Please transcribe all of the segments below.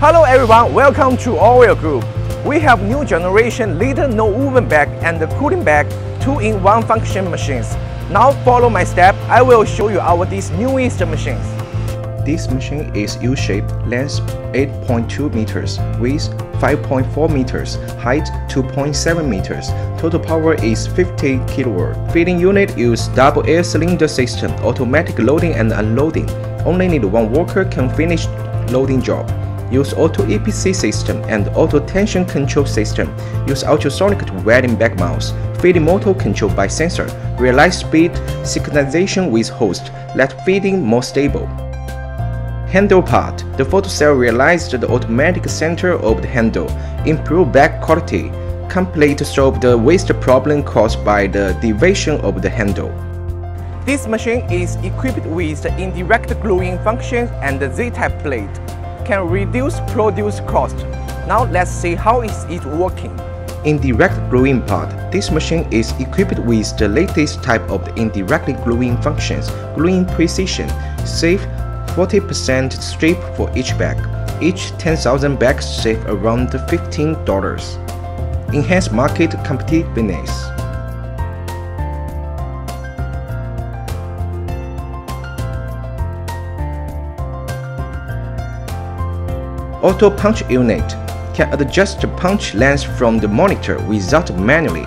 Hello everyone, welcome to Ounuo Group. We have new generation leader non woven bag and the cooling bag two-in-one function machines. Now follow my step, I will show you our these newest machines. This machine is U-shaped, length 8.2 meters, width 5.4 meters, height 2.7 meters. Total power is 50 kilowatt. Feeding unit use double air cylinder system, automatic loading and unloading. Only need one worker can finish loading job use auto EPC system and auto tension control system, use ultrasonic to welding back mouse, feeding motor control by sensor, realize speed synchronization with host, let feeding more stable. Handle part, the photocell realized the automatic center of the handle, improve back quality, complete solve the waste problem caused by the deviation of the handle. This machine is equipped with the indirect gluing function and the Z-type plate can reduce produce cost. Now let's see how is it working. Indirect gluing part. This machine is equipped with the latest type of indirectly gluing functions, gluing precision, save 40% strip for each bag. Each 10,000 bags save around $15. Enhance market competitiveness. Auto punch unit can adjust the punch length from the monitor without manually.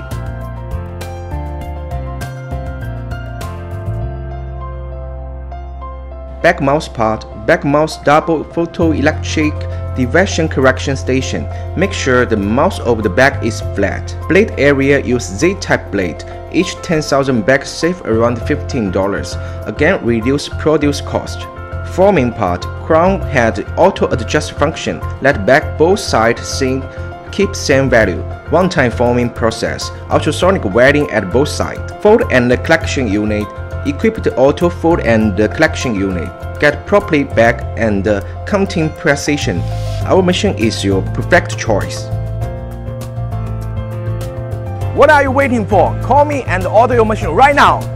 Back mouse part, back mouse double photoelectric diversion correction station. Make sure the mouse of the back is flat. Blade area use Z-type blade. Each 10,000 back save around $15. Again reduce produce cost. Forming part, crown had auto adjust function, let back both sides sync keep same value. One-time forming process, ultrasonic welding at both sides. Fold and collection unit, equip the auto fold and collection unit. Get properly back and counting precision. Our machine is your perfect choice. What are you waiting for? Call me and order your machine right now.